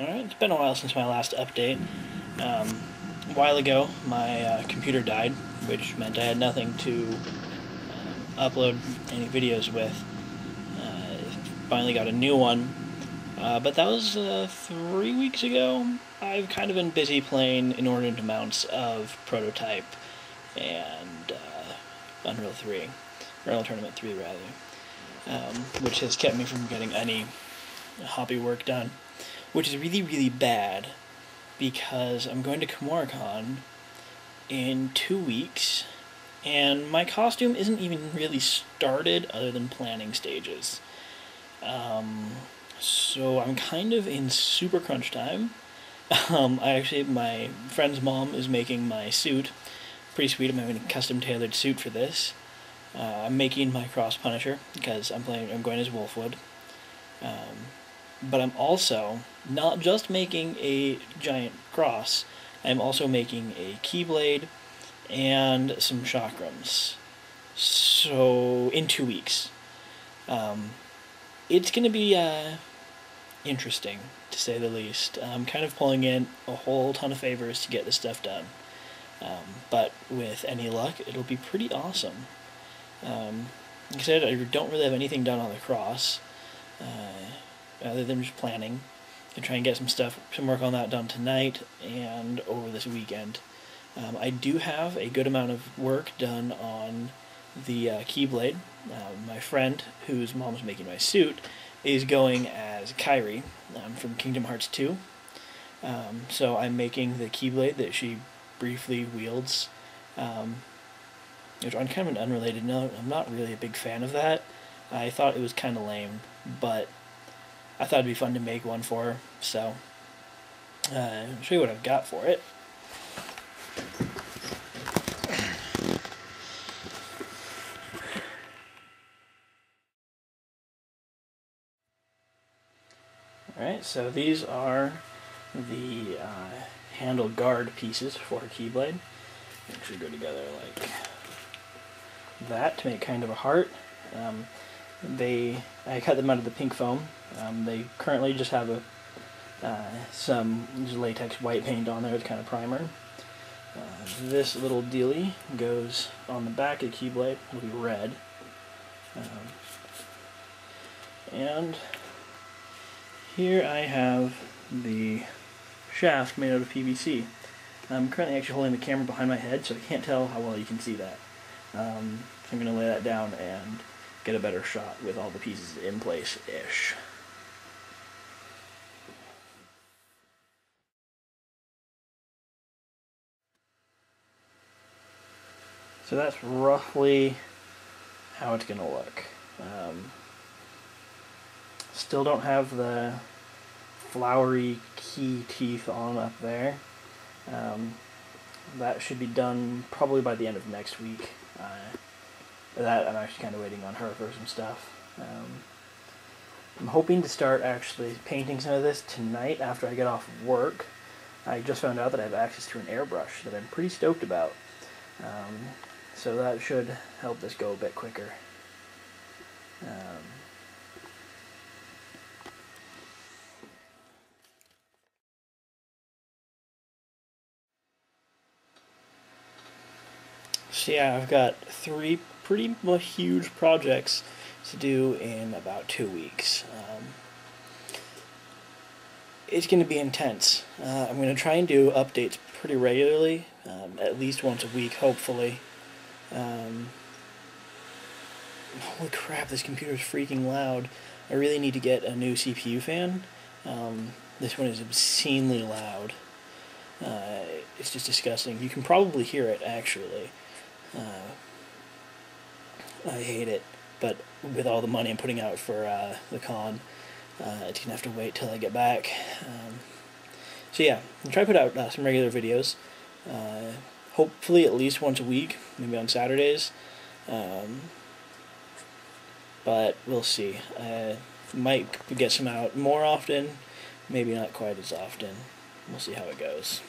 Alright, it's been a while since my last update. Um, a while ago, my uh, computer died, which meant I had nothing to uh, upload any videos with. Uh, finally got a new one, uh, but that was uh, three weeks ago. I've kind of been busy playing inordinate amounts of Prototype and uh, Unreal 3, Unreal Tournament 3 rather, um, which has kept me from getting any hobby work done which is really, really bad because I'm going to Kumoricon in two weeks, and my costume isn't even really started other than planning stages. Um, so I'm kind of in super crunch time. Um, I actually, my friend's mom is making my suit. Pretty sweet. I'm having a custom tailored suit for this. Uh, I'm making my cross punisher because I'm playing. I'm going as Wolfwood. Um, but I'm also not just making a giant cross, I'm also making a keyblade and some chakrams. So, in two weeks. Um, it's going to be uh, interesting, to say the least. I'm kind of pulling in a whole ton of favors to get this stuff done. Um, but with any luck, it'll be pretty awesome. Um, like I said, I don't really have anything done on the cross. Uh, other than just planning. To try and get some stuff, some work on that done tonight and over this weekend. Um, I do have a good amount of work done on the uh, Keyblade. Uh, my friend, whose mom's making my suit, is going as Kairi um, from Kingdom Hearts 2. Um, so I'm making the Keyblade that she briefly wields. Um, which on kind of an unrelated note, I'm not really a big fan of that. I thought it was kind of lame, but I thought it'd be fun to make one for her. So, uh, I'll show you what I've got for it. Alright, so these are the uh, handle guard pieces for her Keyblade. They should go together like that to make kind of a heart. Um, they I cut them out of the pink foam. Um, they currently just have a uh, some latex white paint on there. It's kind of primer. Uh, this little dealy goes on the back of the Keyblade. It'll be red. Um, and here I have the shaft made out of PVC. I'm currently actually holding the camera behind my head, so I can't tell how well you can see that. Um, so I'm going to lay that down and get a better shot with all the pieces in place-ish. So that's roughly how it's going to look. Um, still don't have the flowery key teeth on up there. Um, that should be done probably by the end of next week. Uh, that I'm actually kind of waiting on her for some stuff. Um, I'm hoping to start actually painting some of this tonight after I get off of work. I just found out that I have access to an airbrush that I'm pretty stoked about. Um, so that should help this go a bit quicker. Um, so yeah, I've got three pretty much huge projects to do in about two weeks. Um, it's going to be intense. Uh, I'm going to try and do updates pretty regularly, um, at least once a week, hopefully. Um, holy crap, this computer is freaking loud. I really need to get a new CPU fan. Um, this one is obscenely loud. Uh, it's just disgusting. You can probably hear it, actually. Uh, I hate it, but with all the money I'm putting out for uh, the con, uh, it's gonna have to wait till I get back. Um, so yeah, I'll try to put out uh, some regular videos. Uh, hopefully at least once a week, maybe on Saturdays. Um, but we'll see. I might get some out more often, maybe not quite as often. We'll see how it goes.